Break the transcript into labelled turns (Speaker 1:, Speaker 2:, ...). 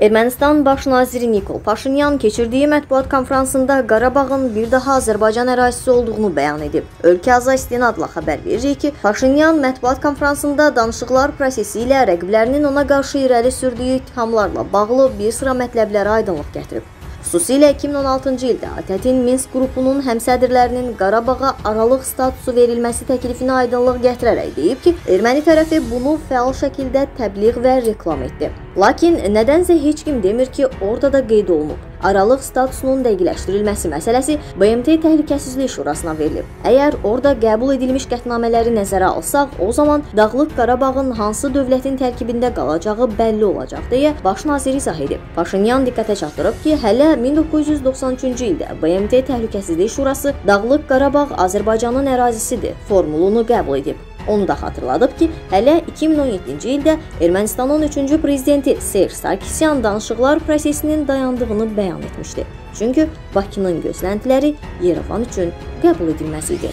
Speaker 1: Ermənistan baş naziri Nikol Paşinyan keçirdiyi mətbuat konfransında Qarabağın bir daha Azərbaycan ərazisi olduğunu bəyan edib. Ölkə Aza istinadla xəbər verir ki, Paşinyan mətbuat konfransında danışıqlar prosesi ilə rəqiblərinin ona qarşı irəli sürdüyü ittihamlarla bağlı bir sıra mətləblərə aydınlıq gətirib. Xüsusilə 2016-cı ildə ATƏT-in Minsk qrupunun həmsədrlərinin Qarabağa aralıq statusu verilməsi təklifinə aydınlıq gətirərək deyib ki, erməni tərəfi bunu fəal şəkildə təbliğ və reklam etdi. Lakin nədənsə heç kim demir ki, orada da qeyd olunub. Aralıq statusunun dəqiqləşdirilməsi məsələsi BMT Təhlükəsizlik Şurasına verilib. Əgər orada qəbul edilmiş qətnamələri nəzərə alsaq, o zaman Dağlıq Qarabağın hansı dövlətin tərkibində qalacağı bəlli olacaq deyə baş nazir izah edib. Paşinyan diqqətə çatdırıb ki, hələ 1993-cü ildə BMT Təhlükəsizlik Şurası Dağlıq Qarabağ Azərbaycanın ərazisidir formulunu qəbul edib. Onu da xatırladıb ki, hələ 2017-ci ildə Ermənistanın 3-cü prezidenti Serj Sarkisyan danışıqlar prosesinin dayandığını bəyan etmişdi. Çünki Bakının gözləntiləri Yerevan üçün qəbul edilməz idi.